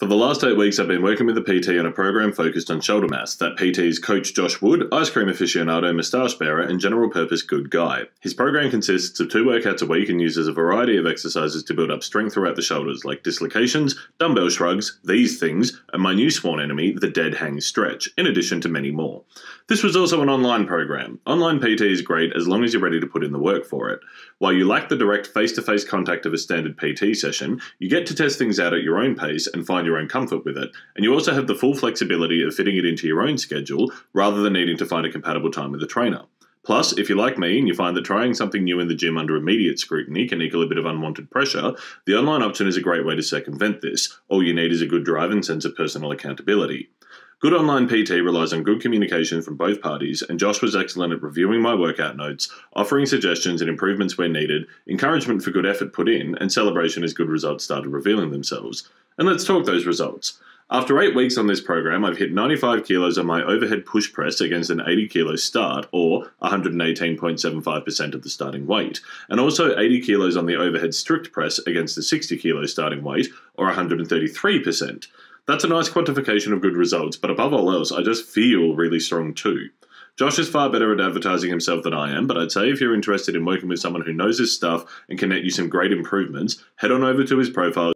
For the last eight weeks, I've been working with a PT on a program focused on shoulder mass. That PT is Coach Josh Wood, ice cream aficionado, moustache bearer, and general purpose good guy. His program consists of two workouts a week and uses a variety of exercises to build up strength throughout the shoulders, like dislocations, dumbbell shrugs, these things, and my new sworn enemy, the dead hang stretch, in addition to many more. This was also an online program. Online PT is great as long as you're ready to put in the work for it. While you lack the direct face to face contact of a standard PT session, you get to test things out at your own pace and find your own comfort with it, and you also have the full flexibility of fitting it into your own schedule rather than needing to find a compatible time with a trainer. Plus, if you're like me and you find that trying something new in the gym under immediate scrutiny can equal a bit of unwanted pressure, the online option is a great way to circumvent this. All you need is a good drive and sense of personal accountability. Good online PT relies on good communication from both parties, and Josh was excellent at reviewing my workout notes, offering suggestions and improvements where needed, encouragement for good effort put in, and celebration as good results started revealing themselves. And let's talk those results. After eight weeks on this program, I've hit 95 kilos on my overhead push press against an 80 kilo start, or 118.75% of the starting weight, and also 80 kilos on the overhead strict press against the 60 kilo starting weight, or 133%. That's a nice quantification of good results, but above all else, I just feel really strong too. Josh is far better at advertising himself than I am, but I'd say if you're interested in working with someone who knows his stuff and can net you some great improvements, head on over to his profile